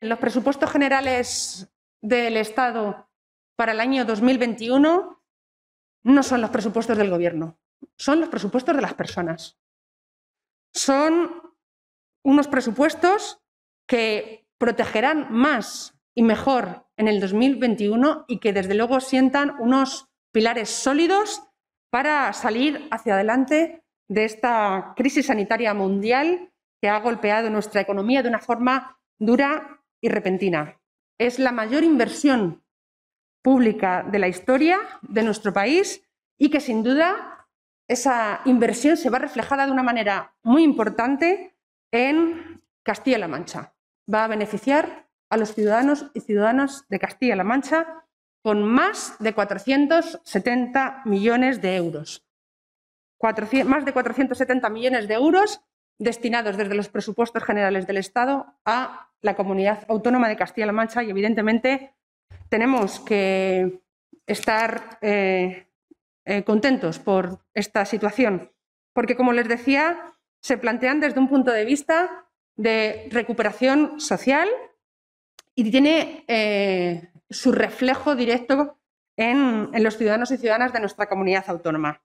Los presupuestos generales del Estado para el año 2021 no son los presupuestos del Gobierno, son los presupuestos de las personas. Son unos presupuestos que protegerán más y mejor en el 2021 y que desde luego sientan unos pilares sólidos para salir hacia adelante de esta crisis sanitaria mundial que ha golpeado nuestra economía de una forma dura y repentina. Es la mayor inversión pública de la historia de nuestro país y que sin duda esa inversión se va reflejada de una manera muy importante en Castilla-La Mancha. Va a beneficiar a los ciudadanos y ciudadanas de Castilla-La Mancha con más de 470 millones de euros. más de 470 millones de euros destinados desde los presupuestos generales del Estado a la comunidad autónoma de Castilla-La Mancha y, evidentemente, tenemos que estar eh, eh, contentos por esta situación, porque, como les decía, se plantean desde un punto de vista de recuperación social y tiene eh, su reflejo directo en, los ciudadanos y ciudadanas de nuestra comunidad autónoma.